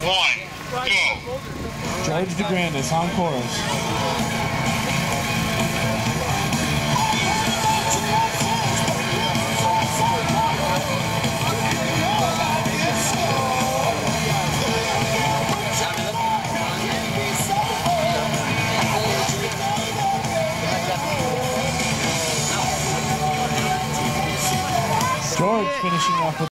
One, go. George DeGrandis on chorus. George finishing off with